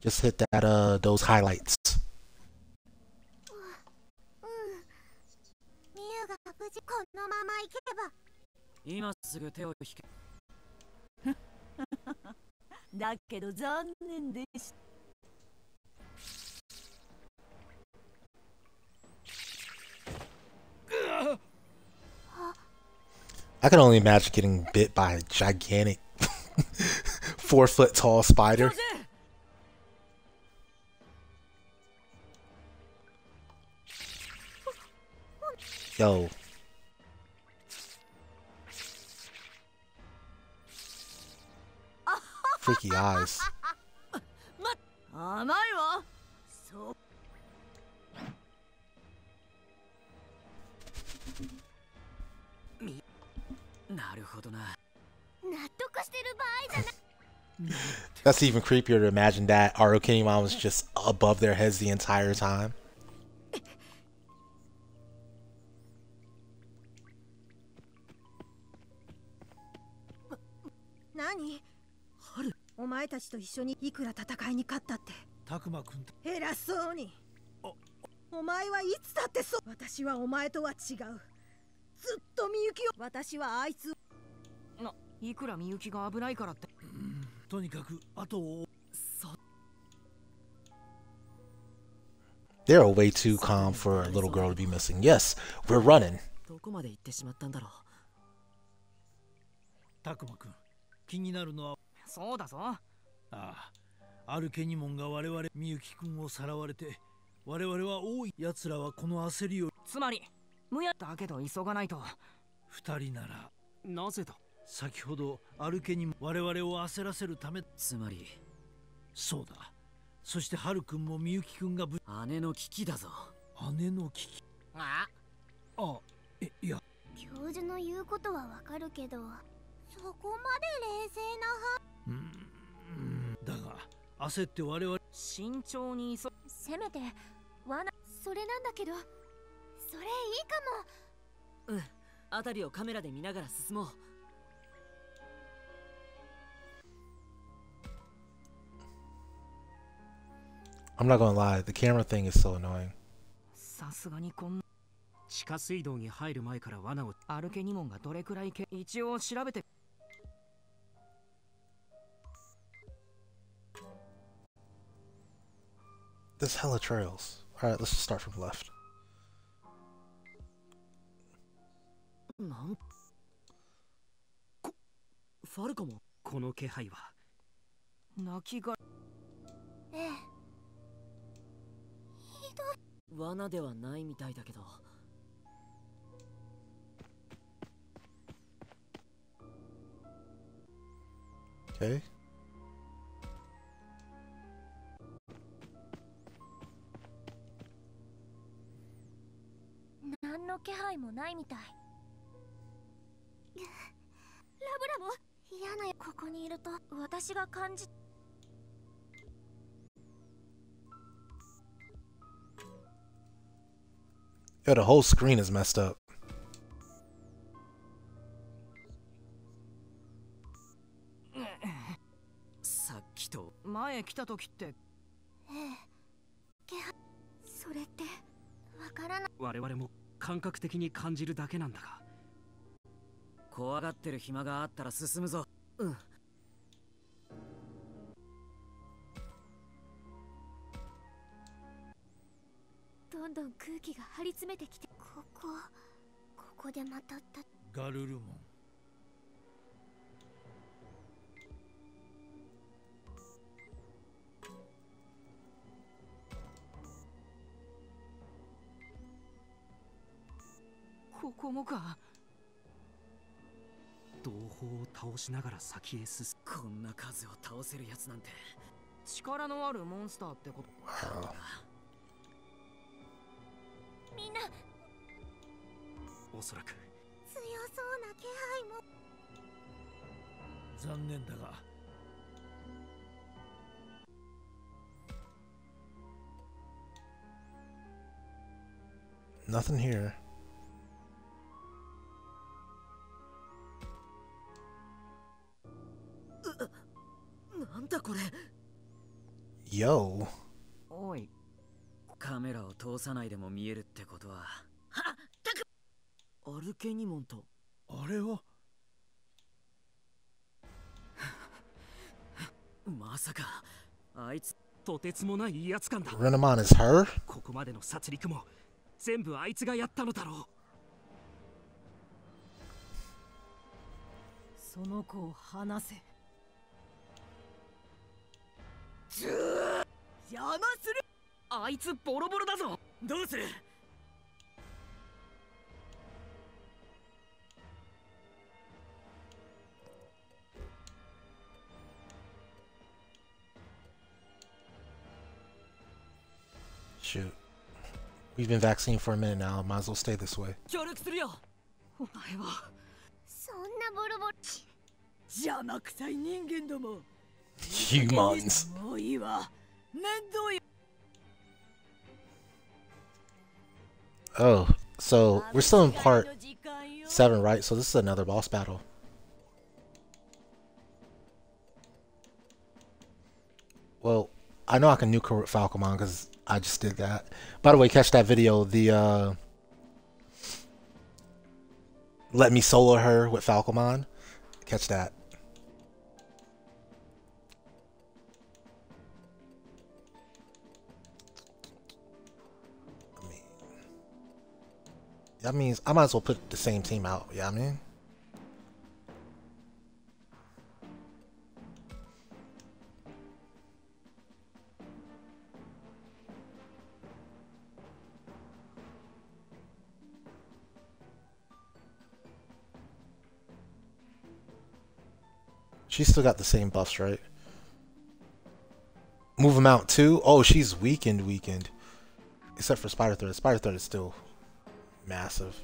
Just hit that uh those highlights. I can only imagine getting bit by a gigantic four foot tall spider. Yo. Freaky eyes. That's even creepier to imagine that Arukeniman was just above their heads the entire time. 何お前たちと一緒にいくら戦いに勝ったってたくまくんと偉そうにお前はいつだってそう私はお前とは違うずっとみゆきを私はあいつないくらみゆきが危ないからって。とにかく後をそ They're way too calm for a little girl to be missing. Yes, we're running. どこまで行ってしまったんだろう。たくまくん気になるのは。そうだぞ。ああアルケニモンが我々みゆきくんをさらわれて我々は多い。奴らはこの焦りを。つまりむやだけど急がないと。二人なら。なぜだ？先ほどアルケニモン我々を焦らせるため。つまりそうだ。そしてハルくんもみゆきくんがぶ姉の危機だぞ。姉の危機？あ？あえいや。教授の言うことはわかるけどそこまで冷静なは。うーん。だが焦って我々慎重に急せめて罠。それなんだけどそれいいかも。うん。辺りをカメラで見ながら進もう I'm not gonna lie, the camera thing is so annoying. さすがにこん地下水道に入る前から罠をアルケニモンがどれくらいけ一応調べて There's hella trails. Alright, let's just start from left. なんこファルコもこの気配は泣きがええ 罠ではないみたいだけど。Okay. 何の気配もないみたい。ラブラも嫌なここにいると私が感じ Yo, the whole screen is messed up. さっきと前来た時ってええ気配それってわからない我々も感覚的に感じるだけなんだが怖がってる暇があったら進むぞうんどんどん空気が張り詰めてきてここここでまたたガルルモン。ここもか。同胞を倒しながら先へ進む。こんな数を倒せるやつなんて。力のあるモンスターってこと.みんなおそらく強そうな気配も残念だが Nothing here. あなんだこれ Yo. カメラを通さないでも見えるってことは。はったく。アルケニモンと。あれは？まさか。あいつ。とてつもない威圧感だ。Renamon is her? ここまでの殺戮も全部あいつがやったのだろう。その子を離せ。邪魔するあいつボロボロだぞどうする Shoot. We've been vaccinated for a minute now. Might as well stay this way. 協力するよお前はそんなボロボロ邪魔くさい人間ども Humans. もういいわ面倒よ Oh, so we're still in part 7, right? So this is another boss battle. Well, I know I can nuke Falcomon because I just did that. By the way, catch that video. The uh, let me solo her with Falcomon. Catch that. That means I might as well put the same team out. Yeah, I mean. She's still got the same buffs, right? Move him out too. Oh, she's weakened, weakened. Except for Spider Thread. Spider Thread is still massive.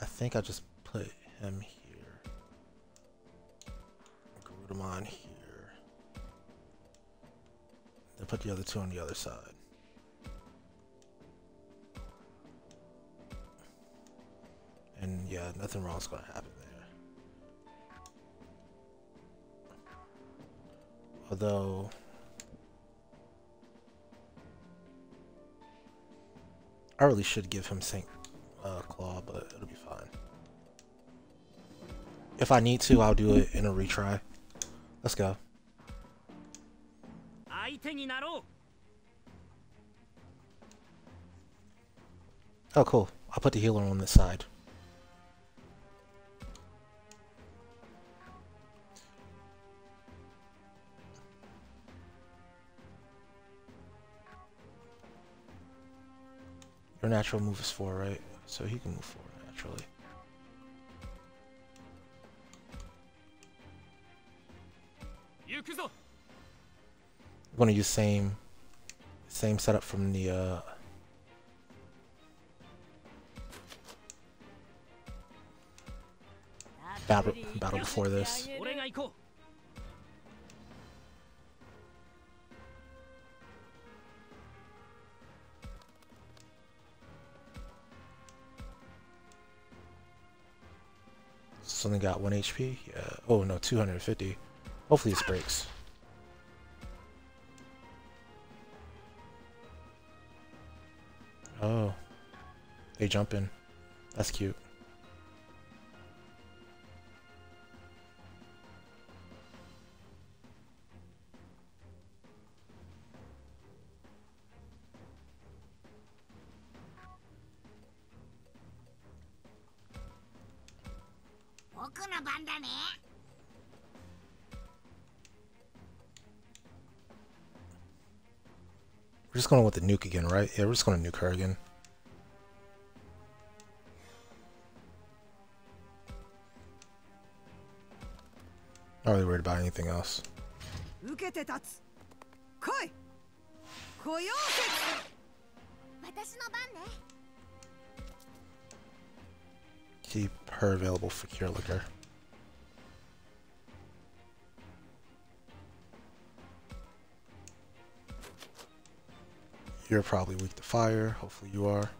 I think I just put him here. Garudamon here. Then put the other two on the other side. And yeah, nothing wrong's gonna happen there. Although I really should give him St. Uh, Claw, but it'll be fine. If I need to, I'll do it in a retry. Let's go. Oh, cool. I'll put the healer on this side. Your natural move is four, right? So he can move forward naturally. I'm gonna use same same setup from the uh battle battle before this. Only got one HP. Yeah. Uh, oh no, 250. Hopefully this breaks. Oh, they jump in. That's cute. We're just going with the nuke again, right? Yeah, we're just going to nuke her again. Not really worried about anything else keep her available for cure liquor. You're probably weak to fire. Hopefully you are.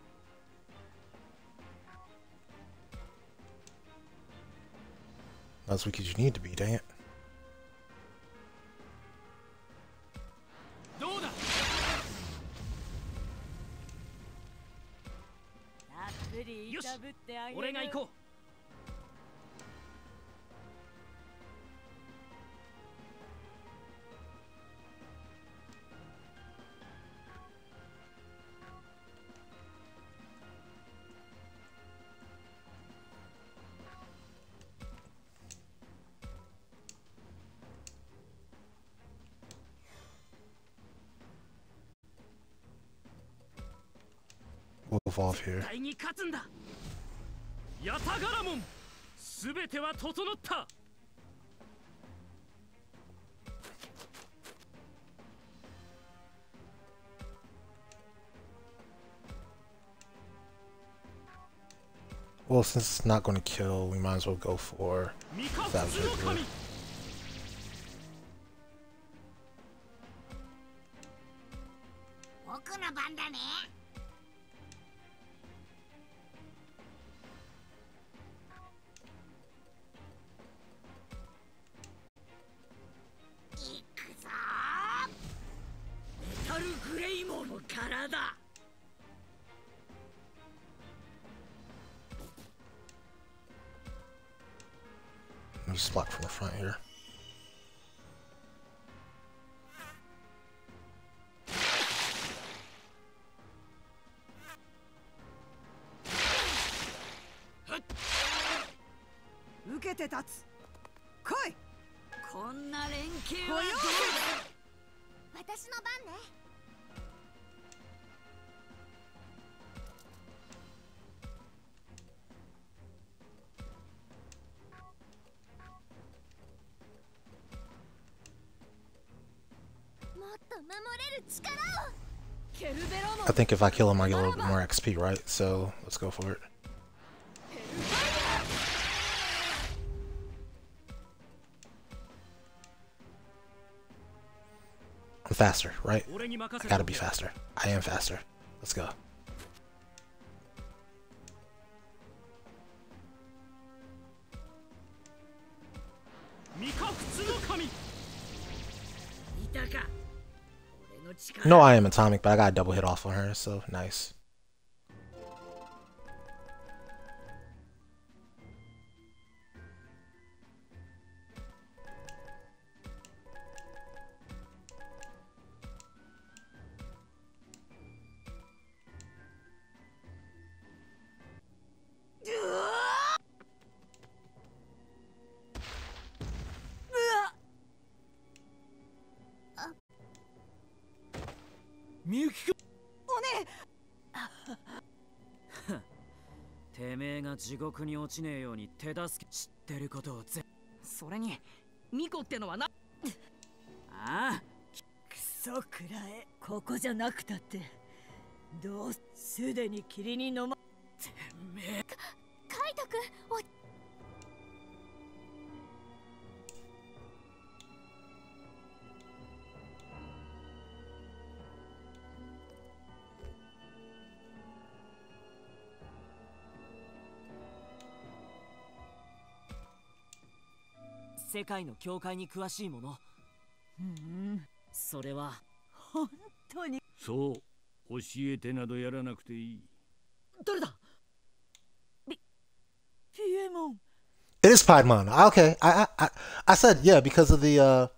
As weak as you need to be, dang it. involved here. Well, since it's not going to kill, we might as well go for that Savage て立つ来いこんな連携来よはどう私の番ねもっと守れる力をケルベロモ I think if I kill him, I get a little bit more XP, right? So let's go for it. faster, right? I gotta be faster. I am faster. Let's go. No, I am atomic, but I got a double hit off on her, so nice. 獄に落ちねえように手助け知ってることをぜそれにミコってのはな。ああクソくらえ。ここじゃなくたってどうすでに霧に飲ま世界の教会に詳しいものうんそれは本当にそう教えてなどやらなくていい誰だピエモン It is Piedmon. Okay, I, I I I said yeah because of the uh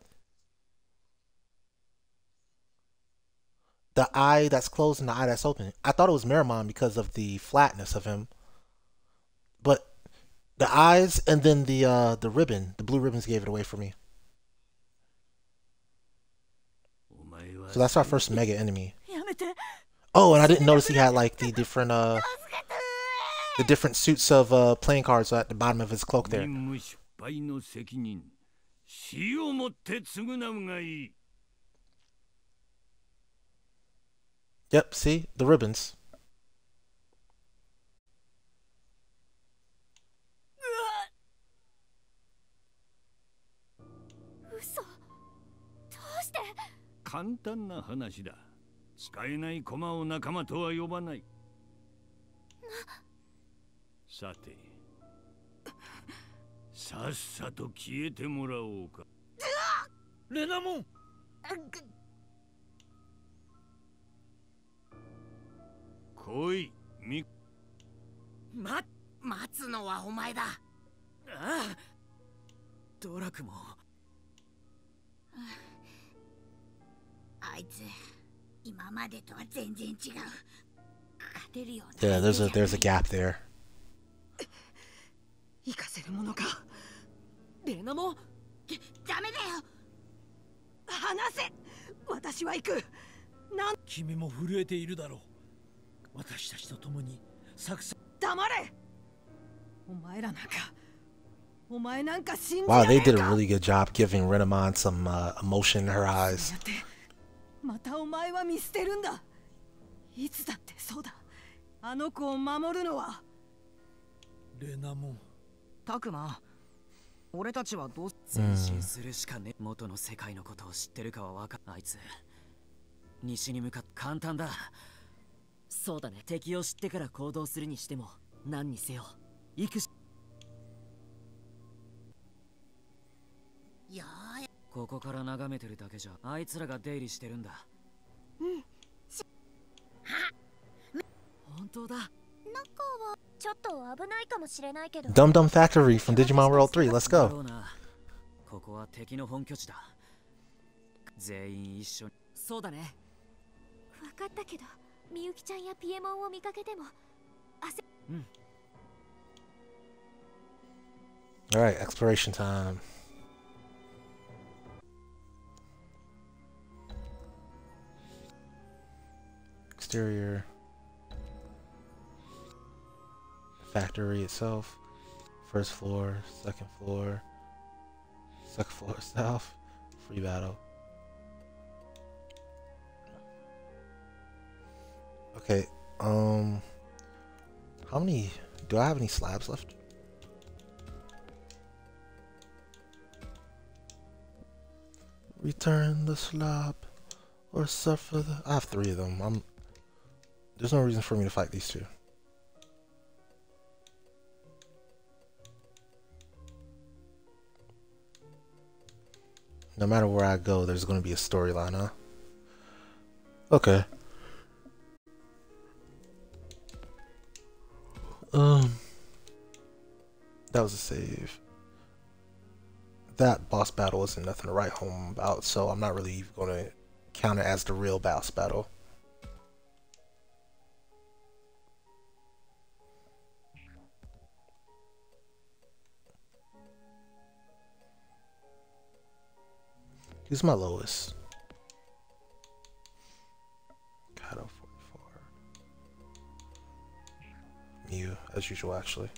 the eye that's closed and the eye that's open. I thought it was Miramon because of the flatness of him, the eyes and then the uh, the ribbon. The blue ribbons gave it away for me. So that's our first mega enemy. Oh, and I didn't notice he had like the different uh the different suits of uh playing cards at the bottom of his cloak there. Yep, see? The ribbons. 簡単な話だ。使えない駒を仲間とは呼ばない。さてさっさと消えてもらおうか。レナモン！来いみま待つのはお前だ。ああ。ドラクもあいつ今までとは全然違う勝てるような Yeah, there's a there's a gap there. 行かせるものかレナもダメだよ離せ私は行くなん君も震えているだろう私たちと共に作戦黙れお前らなんかお前なんか信じ Wow, られ they ん did a か really good job giving Renamon some uh, emotion in her や eyes. って またお前は見捨てるんだ。いつだってそうだ。あの子を守るのは。レナモン。タクマ俺たちはどう前進するしかね元の世界のことを知ってるかはわかあいつ。西に向かって簡単だ。そうだね。敵を知ってから行動するにしても何にせよ行くしここから眺めてるだけじゃあいつらが出入りしてるんだ。本当だ。中はちょっと危ないかもしれないけど。Dum Dum Factory from Digimon World 3. Let's だ go. ろうな。ここは敵の本拠地だ。全員一緒に。そうだね。分かったけどみゆきちゃんやピエモンを見かけても焦 All right, exploration time. Exterior. Factory itself. First floor, second floor, second floor south. Free battle. Okay, um. How many. Do I have any slabs left? Return the slab or suffer the. I have three of them. I'm. There's no reason for me to fight these two. No matter where I go, there's going to be a storyline, huh? Okay. Um. That was a save that boss battle isn't nothing to write home about, so I'm not really going to count it as the real boss battle. He's my lowest. Kato 44. Miu, as usual, actually.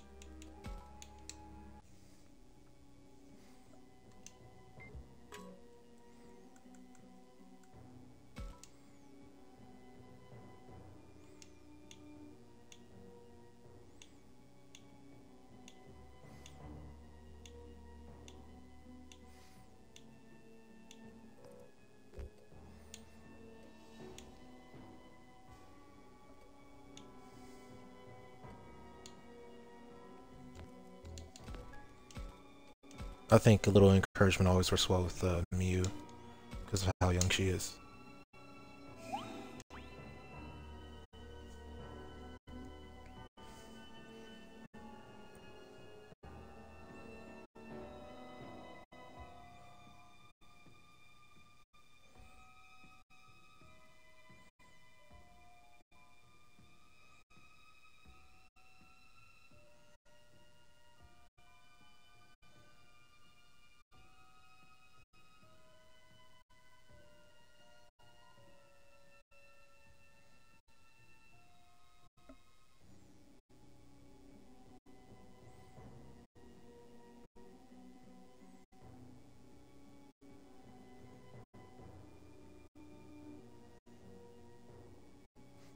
I think a little encouragement always works well with uh, Miu because of how young she is.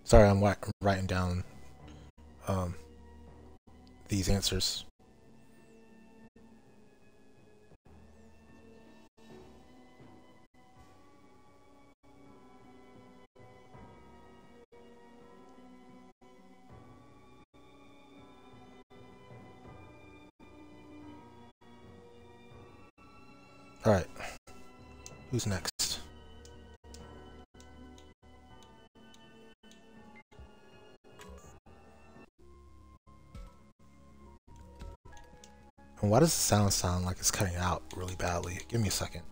Sorry, I'm writing down um, these answers. Alright. Who's next? Why does the sound sound like it's cutting out really badly? Give me a second.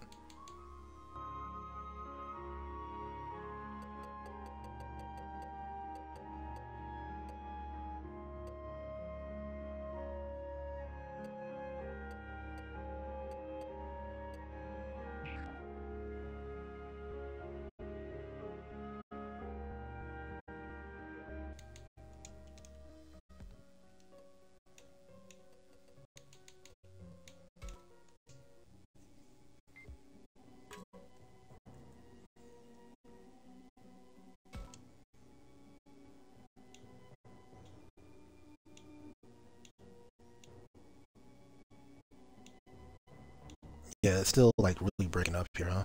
Yeah, it's still like really breaking up here, huh?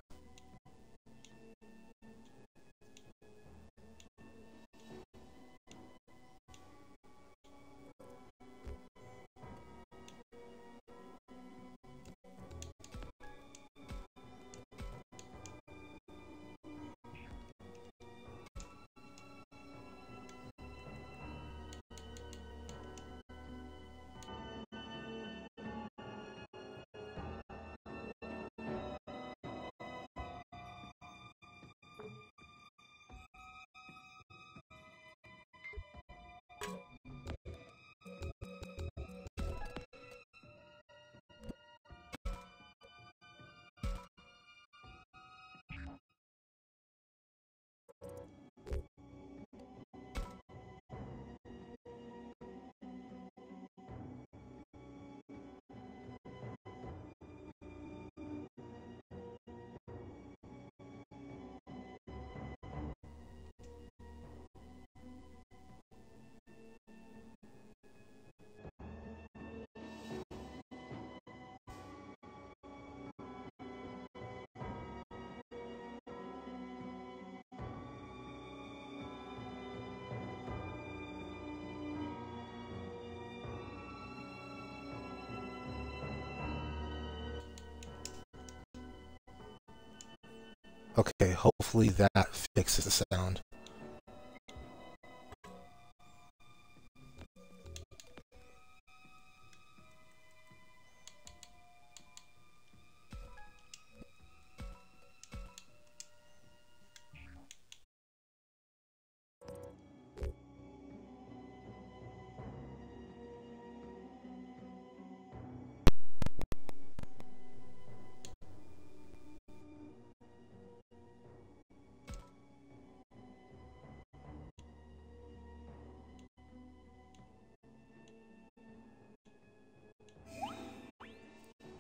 Hopefully that fixes the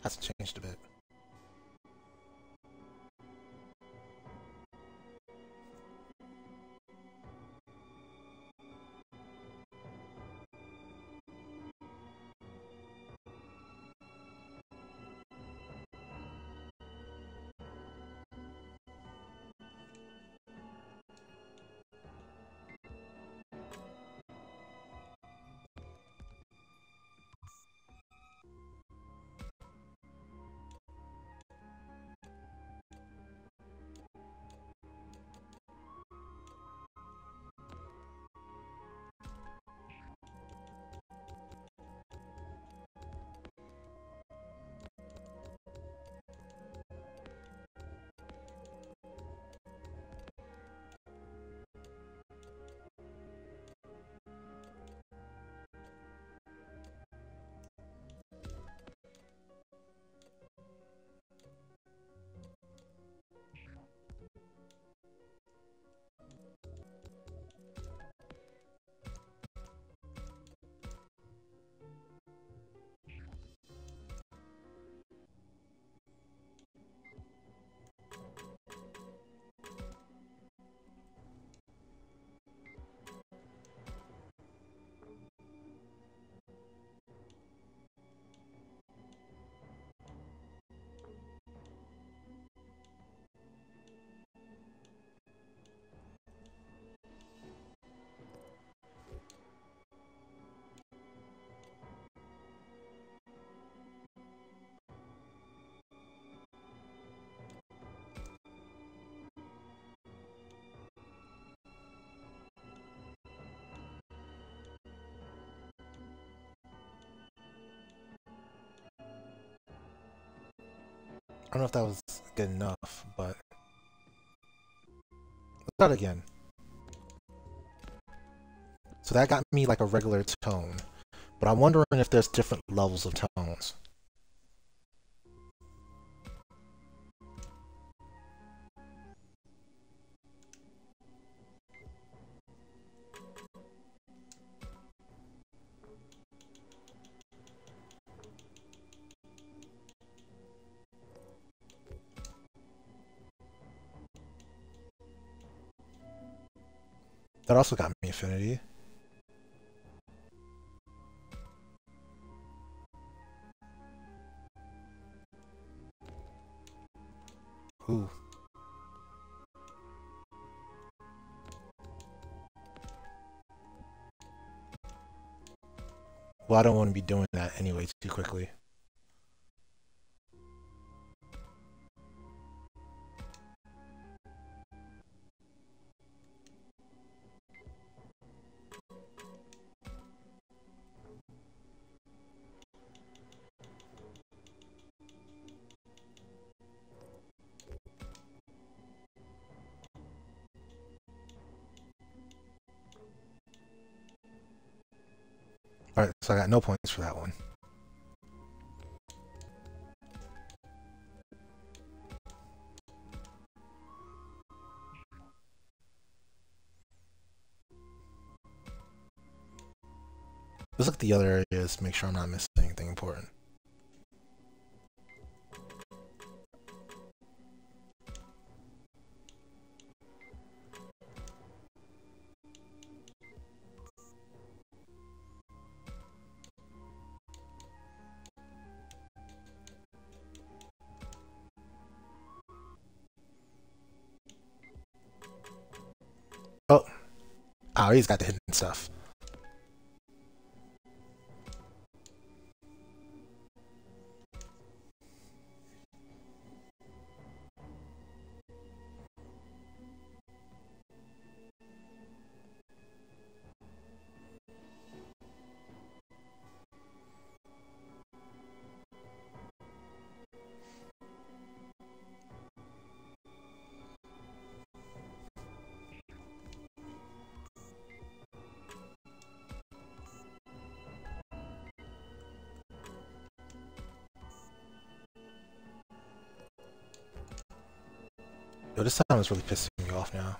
That's changed a bit. I don't know if that was good enough, but let's try again. So that got me like a regular tone, but I'm wondering if there's different levels of tones. That also got me affinity. Ooh. Well, I don't want to be doing that anyway too quickly. So I got no points for that one. Let's look at the other areas, make sure I'm not missing anything important. He's got the hidden stuff. Yo, this sound is really pissing me off now.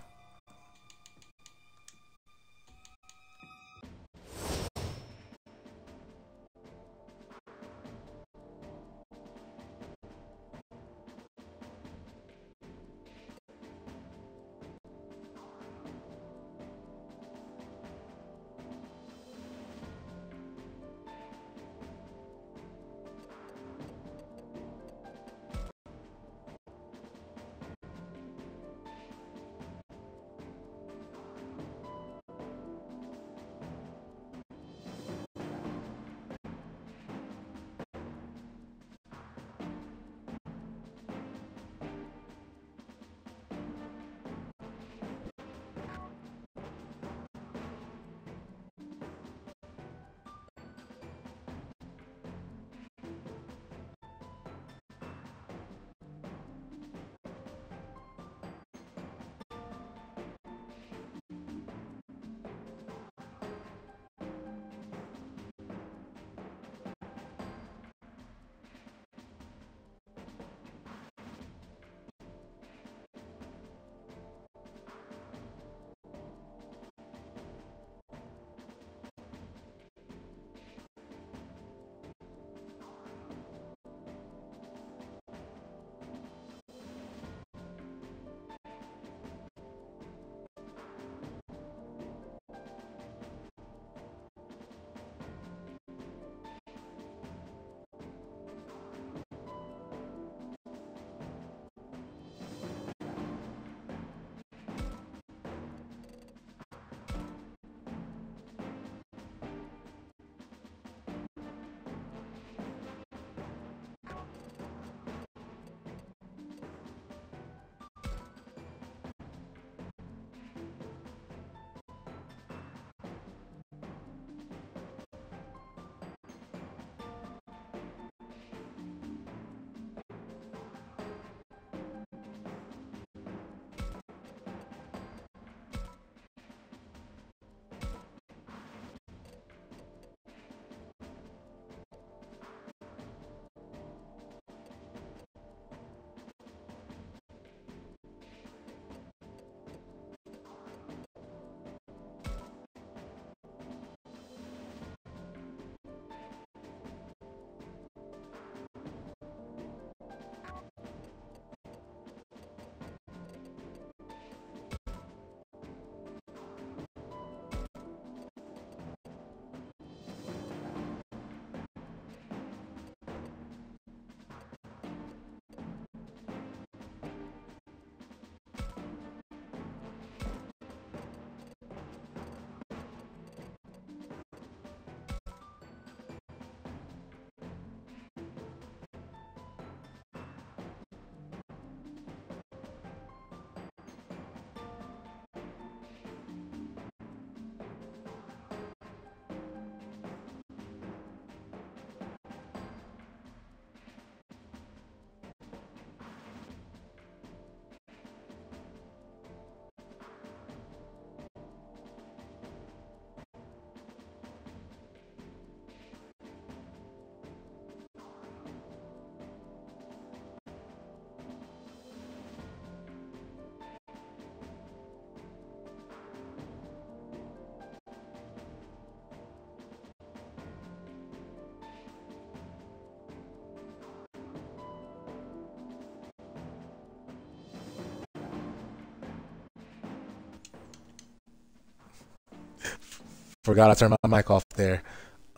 Forgot I turned my mic off there.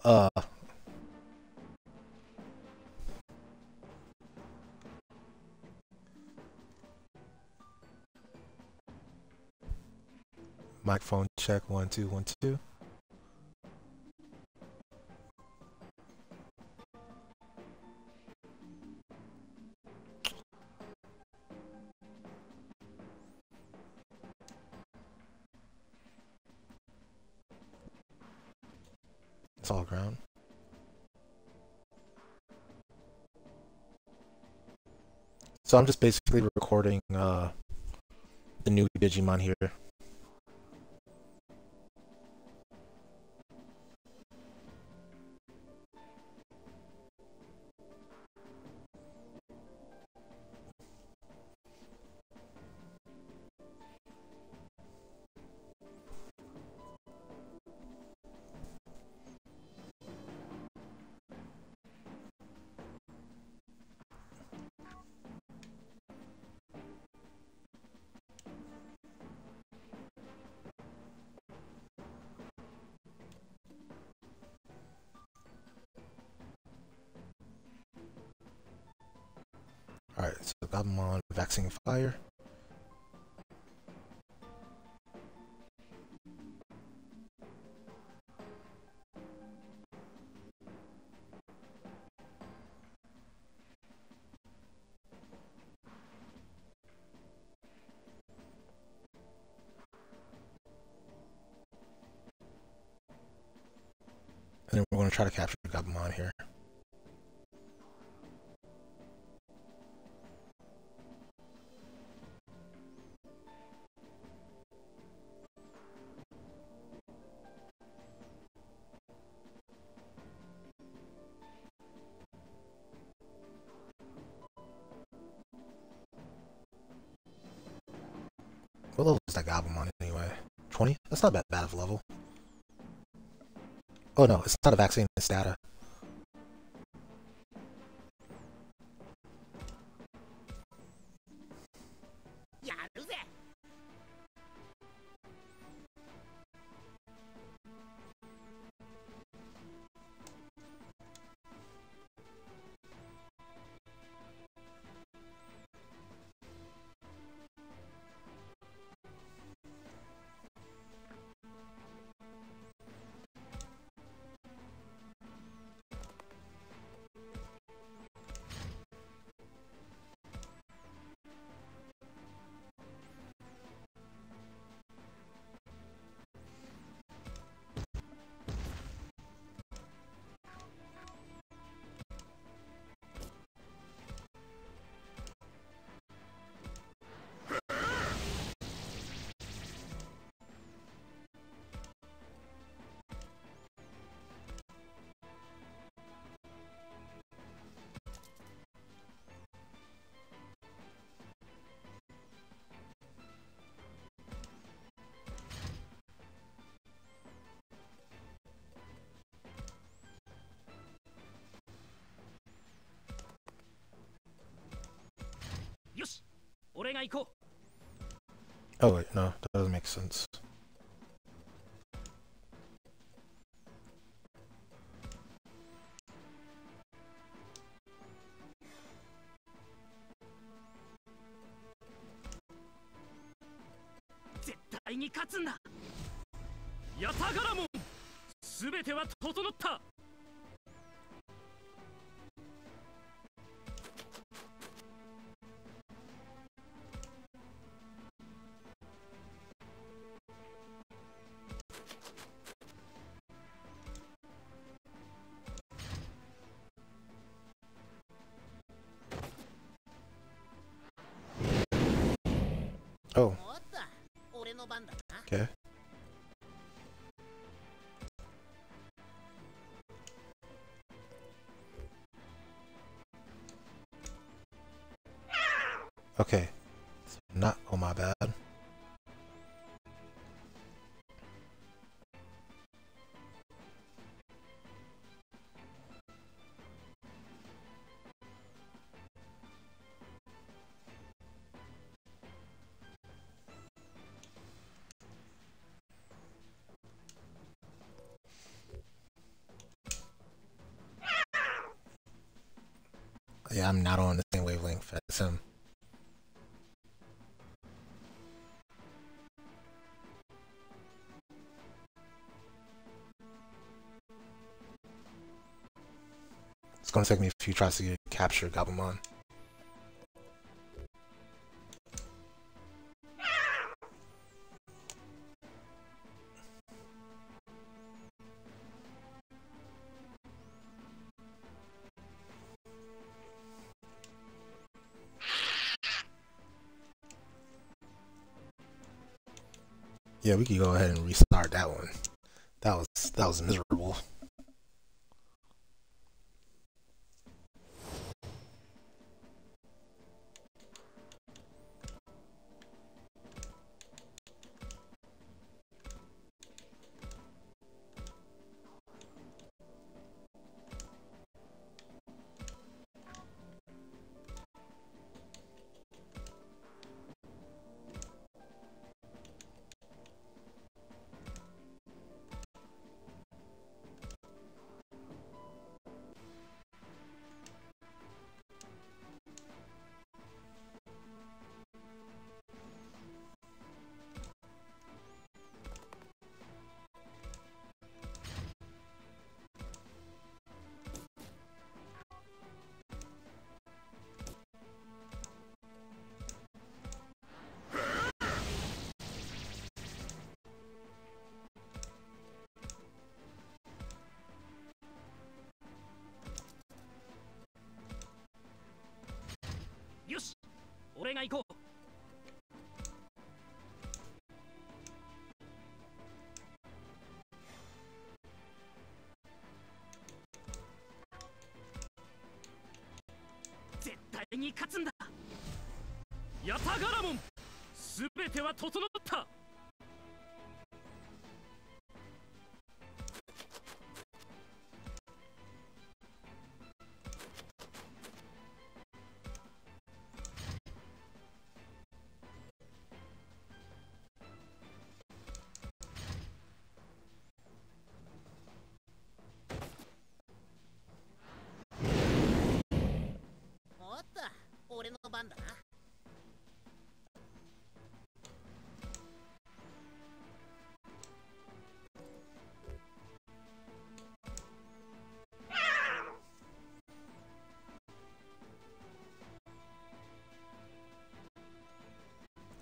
Uh. Microphone check one two one two. All ground. So I'm just basically recording uh, the new Digimon here. Try to capture Oh no, it's not a vaccine, it's data. Oh wait, no, that doesn't make sense. Yeah, I'm not on the same wavelength as him. It's gonna take me a few tries to get, capture Gabumon. Yeah, we could go ahead and restart that one. That was that was miserable.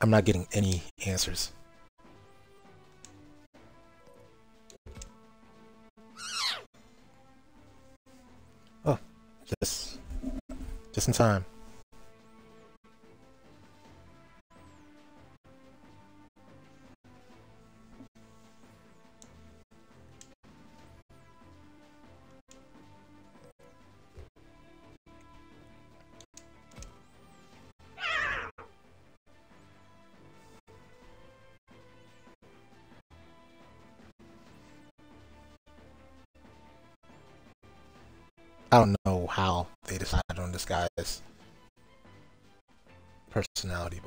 I'm not getting any answers. Oh, just, just in time. Personality,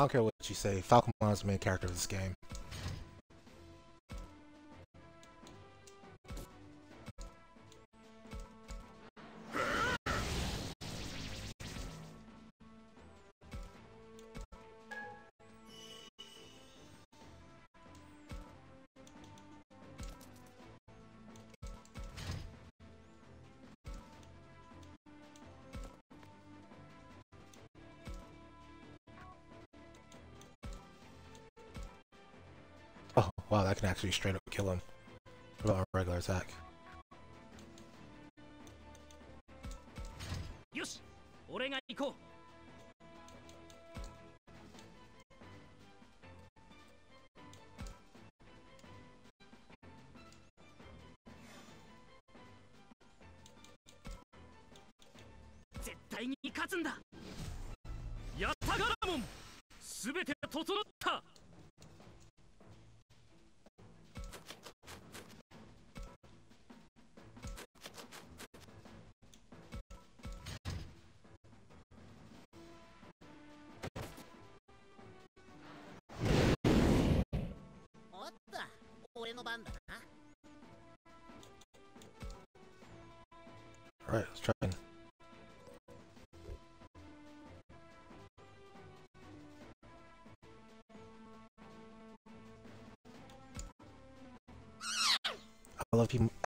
I don't care what you say. Falcon is the main character of this game. Actually straight up kill him. About a regular attack?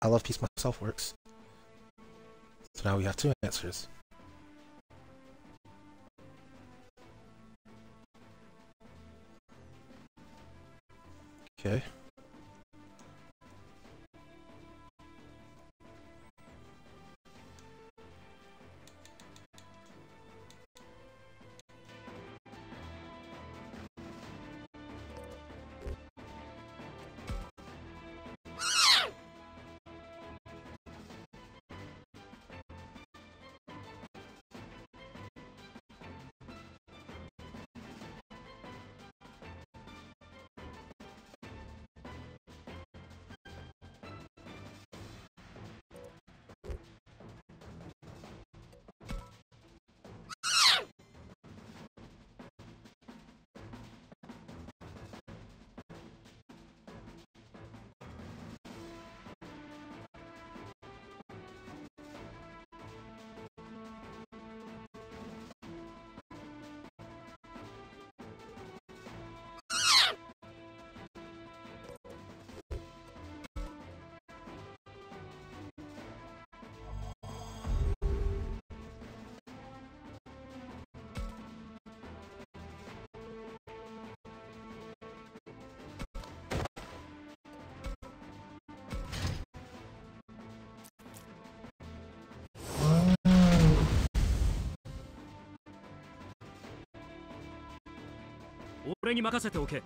I love Peace Myself works. So now we have two answers. Okay.「俺に任せておけ」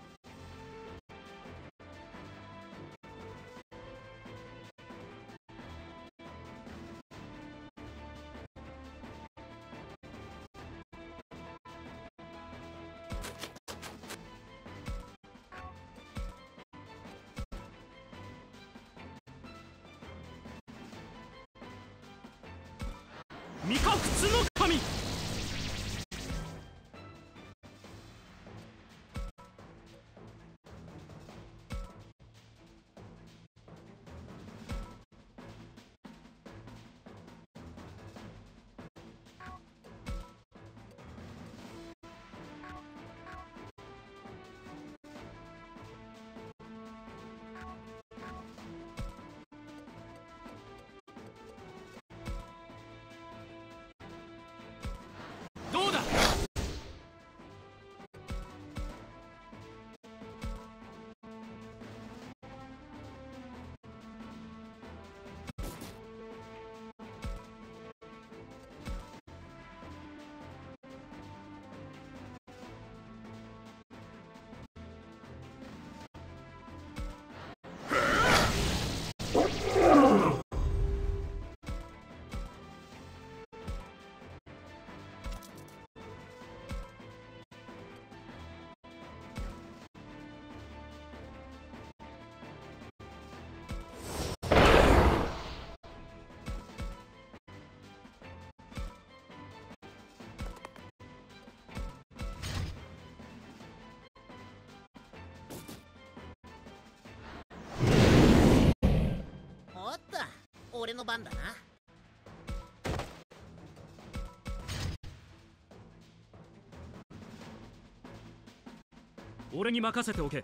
俺の番だな。俺に任せておけ。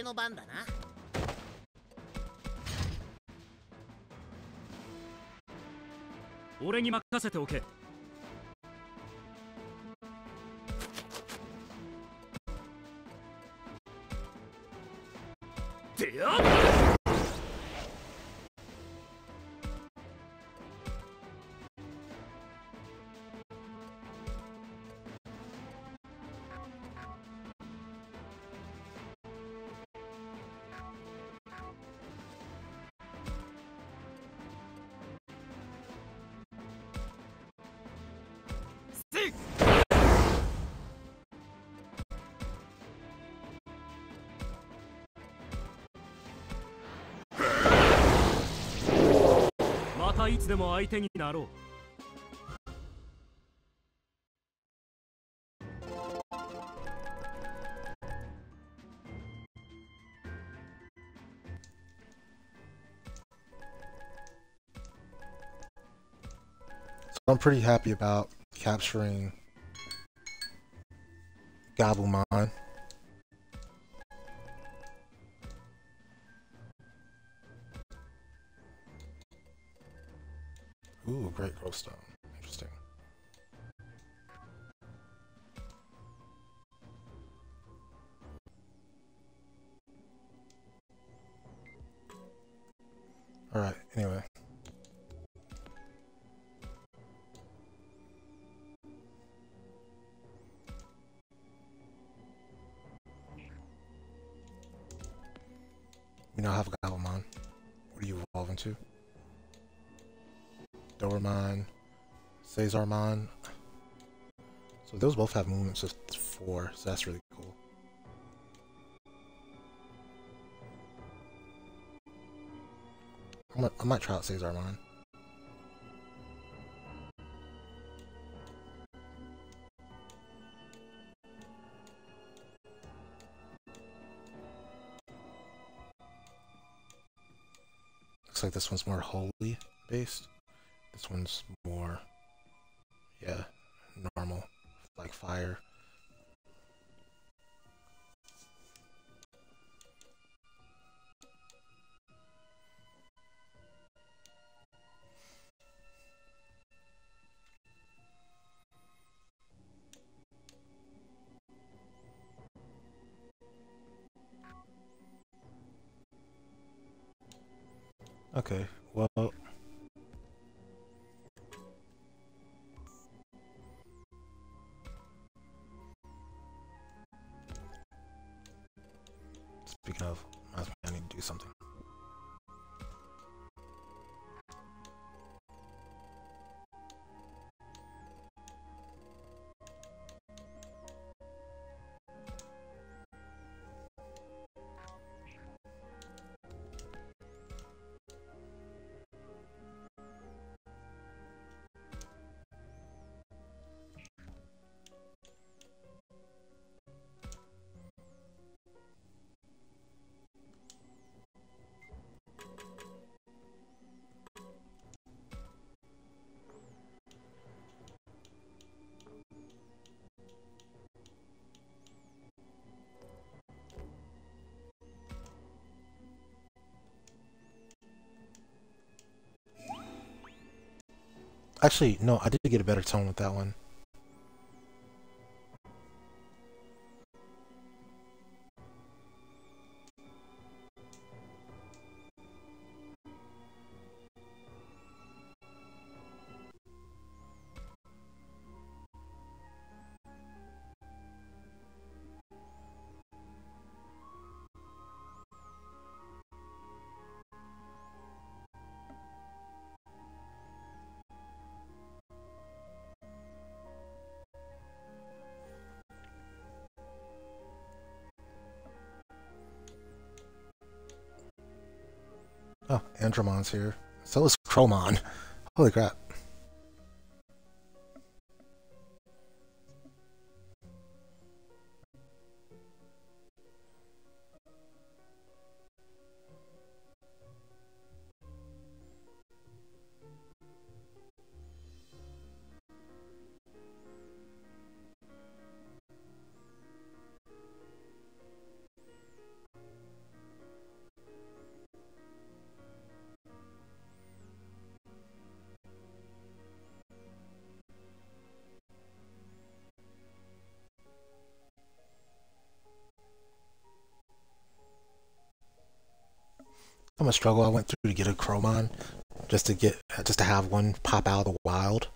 俺の番だな。俺に任せておけ。つでも相手になろう So I'm pretty happy about capturing Gabumon. Ooh, Cesarmon. So those both have movements of four, so that's really cool. I might, I might try out Cesarmon. Looks like this one's more holy based. This one's more, yeah, normal, like fire. Okay, well. Actually, no, I did get a better tone with that one. Oh, here. So is Chromon. Holy crap. How much struggle I went through to get a Chromon, just to get just to have one pop out of the wild.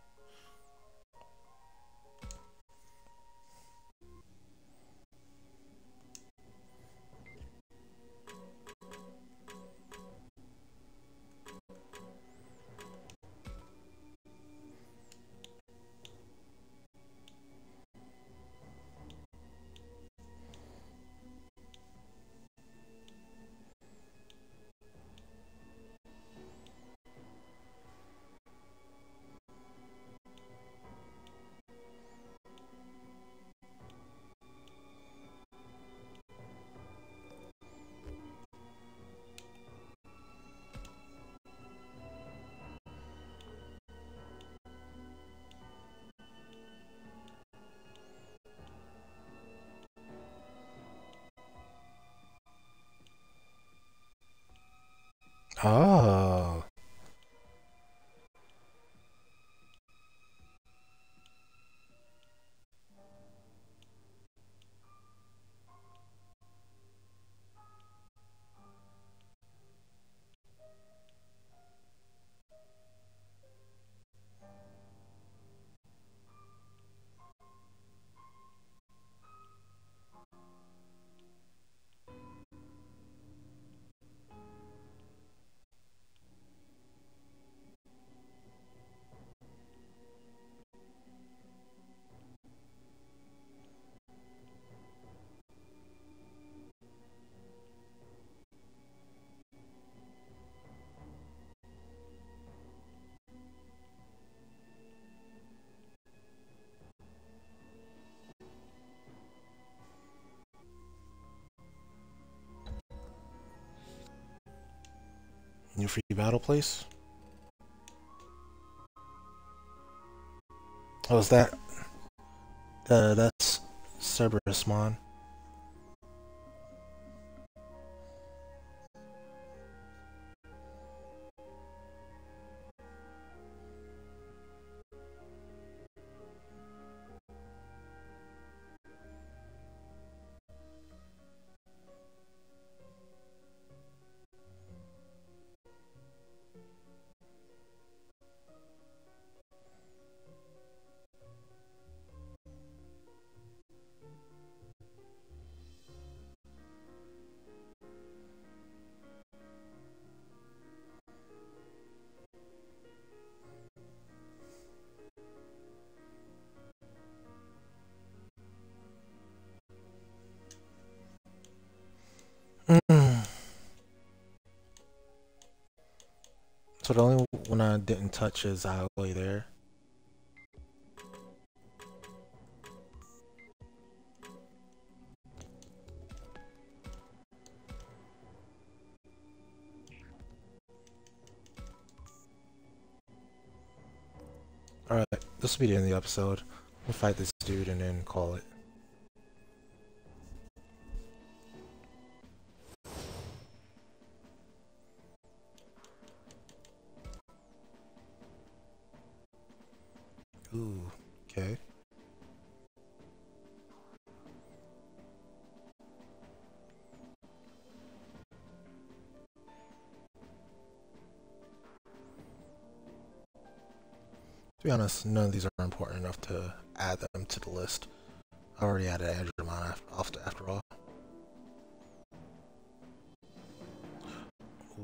New free battle place? Oh, is that... Uh, that's Cerberumon. I didn't touch Alloy there. Alright, this will be the end of the episode. We'll fight this dude and then call it. Honest, none of these are important enough to add them to the list. I already added Andromon after, after all.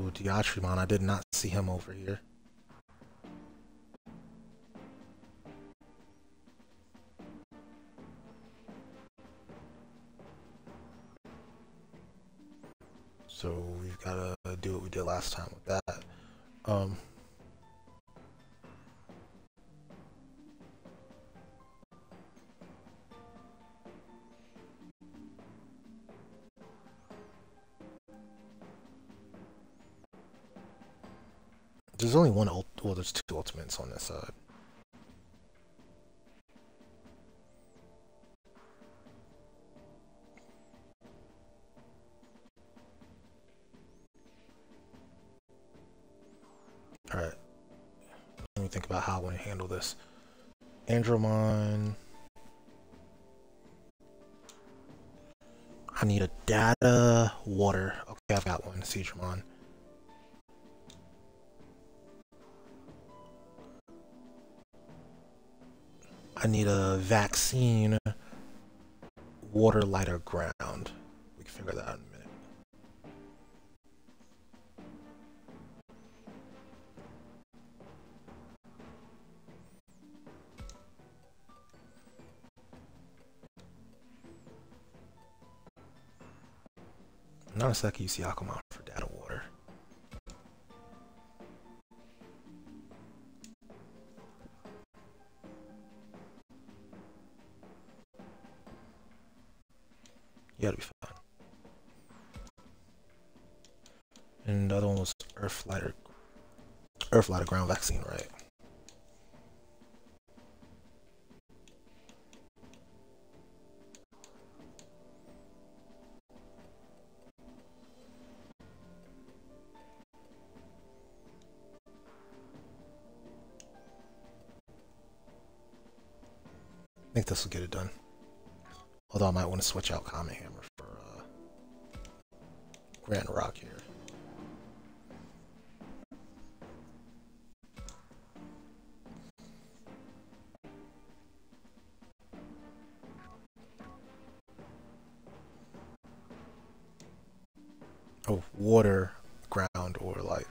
Ooh, Diatrymon, I did not see him over here. So we've got to do what we did last time with that. Um, there's only one ult. Well, there's two ultimates on this side. Alright. Let me think about how I want to handle this. Andromon. I need a data water. Okay, I've got one. Siegramon. I need a vaccine, water, lighter, ground. We can figure that out in a minute. Not a second, you see Aquaman Earth Lighter Ground Vaccine, right? I think this will get it done. Although I might want to switch out Comet Hammer for uh, Grand Rock here. Oh, water, ground, or light.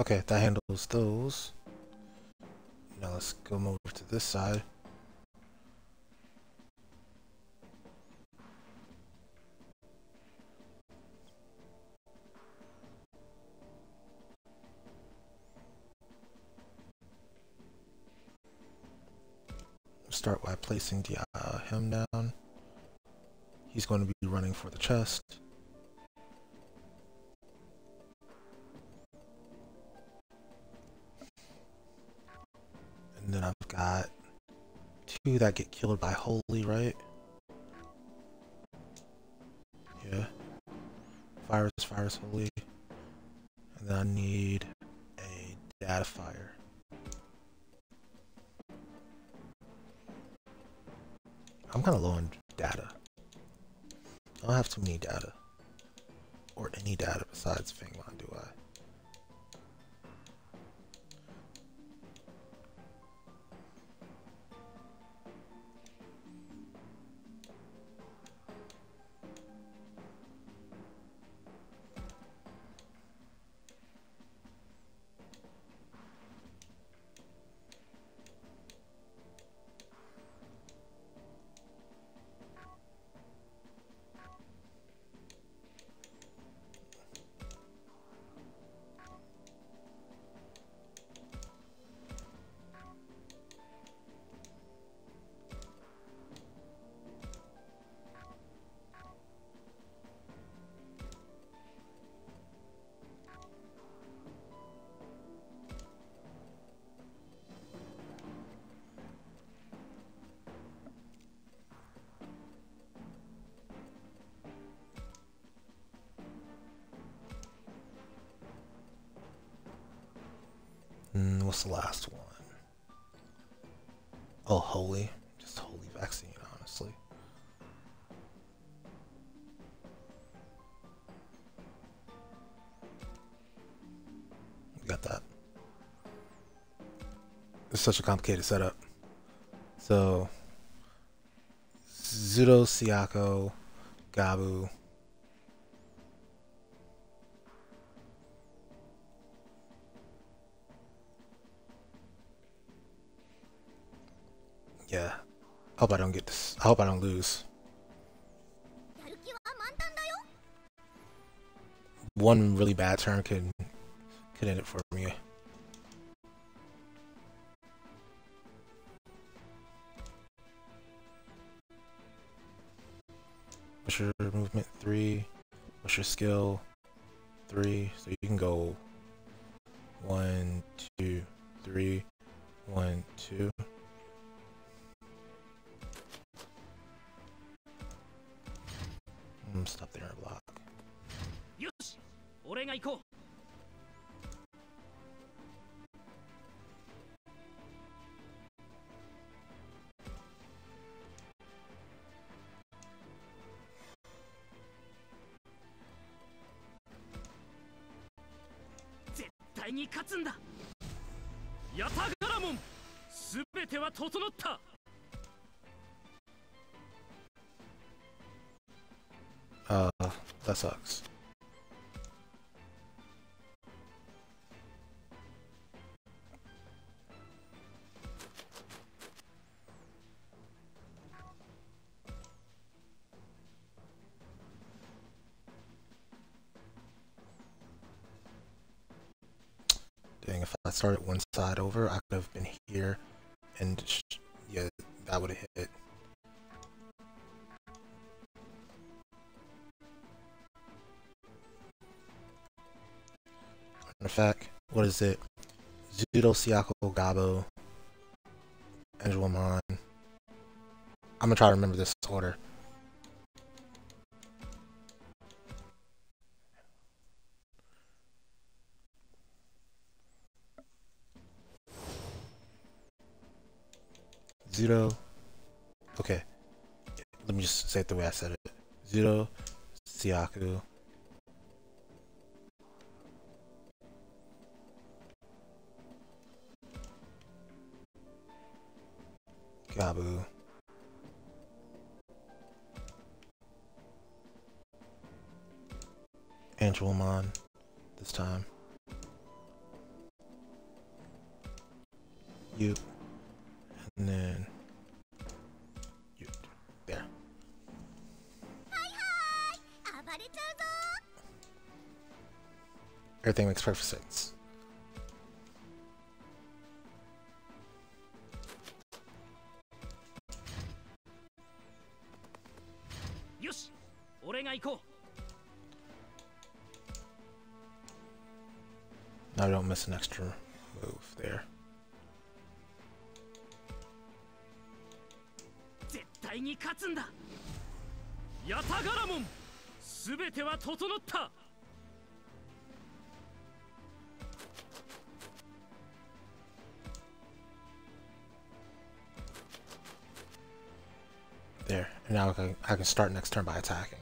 Okay, that handles those. Now let's go over to this side. Placing the, uh, him down. He's going to be running for the chest. And then I've got two that get killed by Holy, right? Yeah. Virus, Virus, Holy. And then I need a Data Fire. I'm kind of low on data. I don't have too many data. Or any data besides Fingmon, do I? What's the last one? Oh, holy. Just holy vaccine, honestly. Got that. It's such a complicated setup. So, Zudo, Siako, Gabu. Hope I don't get this. I hope I don't lose. One really bad turn could could end it for me. What's your movement? Three. What's your skill? Three. So you can go started one side over, I could have been here, and yeah, that would have hit. In fact, what is it? Zudo Siako Gabo Angelamon. I'm gonna try to remember this order. Zudo. Okay. Let me just say it the way I said it. Zero, Siaku. Gabu. Angelmon this time. You. And then there. Everything makes perfect sense. Now I don't miss an extra move there. 対に勝つんだヤタガラモン全ては整った There. And now I can, I can start next turn by attacking.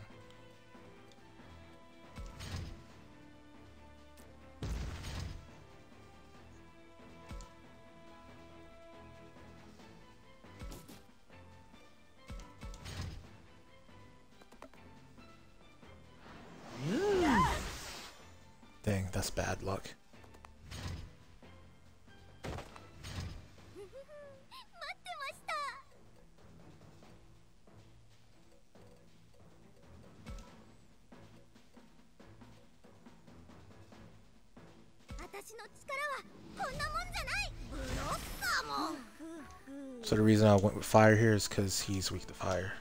I went with fire here is because he's weak to fire.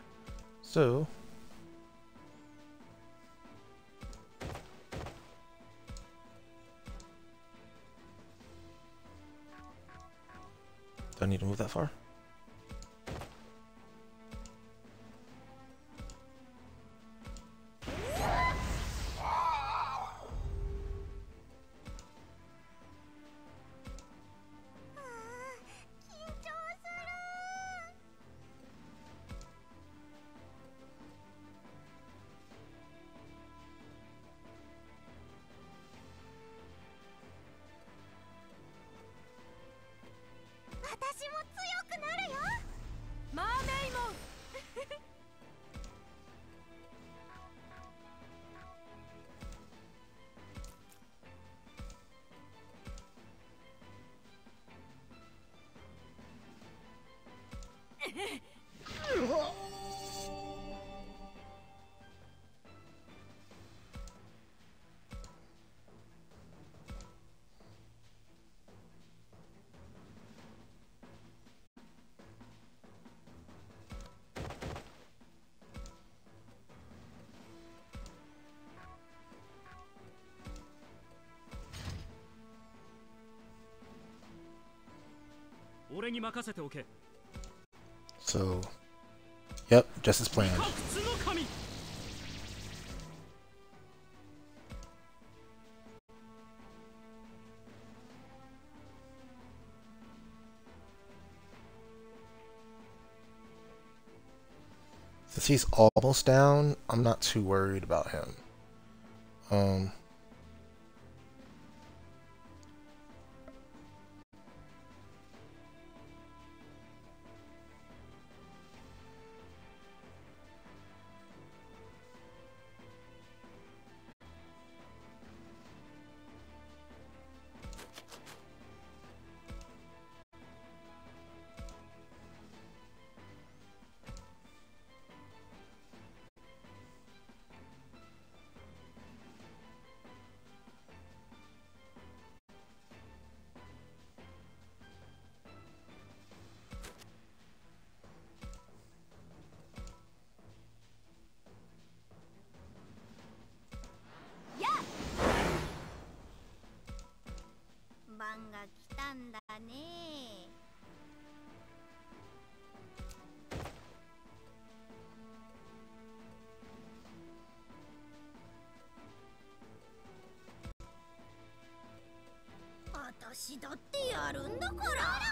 So. Do I need to move that far? So, yep, just as planned. Since he's almost down, I'm not too worried about him. Um, だってやるんだから。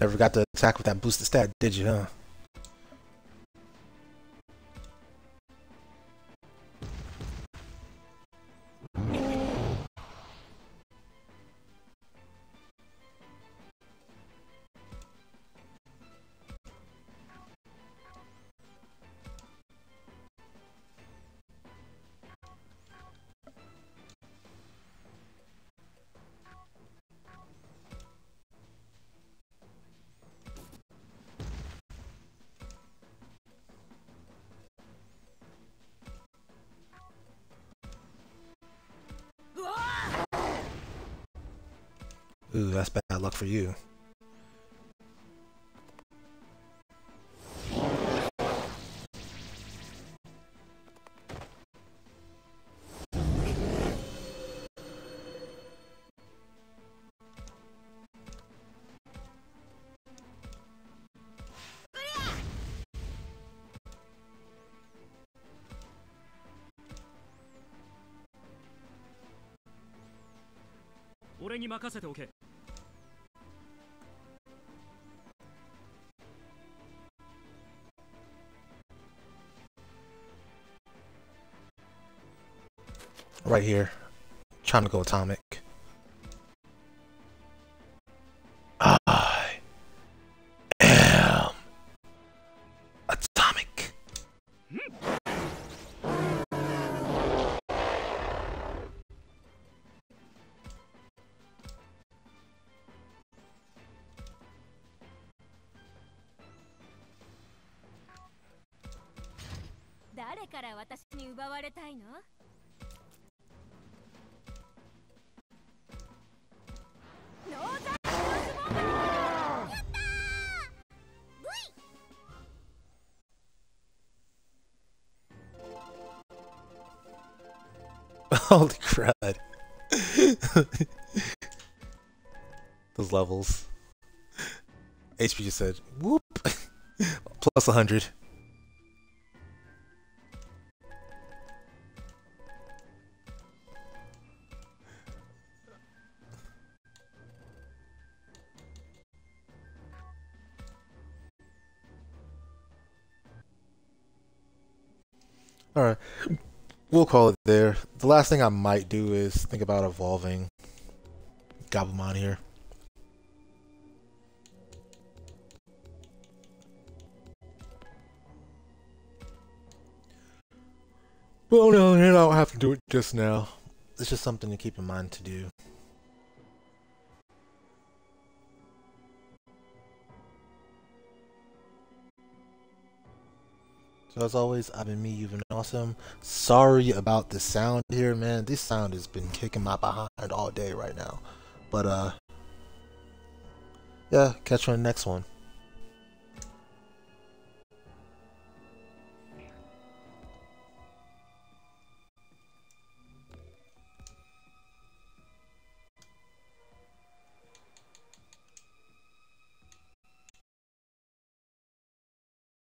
Never got to attack with that boosted stat, did you, huh? For you. Right here. Trying to go atomic. HP just said, whoop. Plus 100. Alright. We'll call it there. The last thing I might do is think about evolving Gabumon here. Well, no, I don't have to do it just now. It's just something to keep in mind to do. So as always, I've been me, you've been awesome. Sorry about the sound here, man. This sound has been kicking my behind all day right now. But uh yeah, catch you on the next one.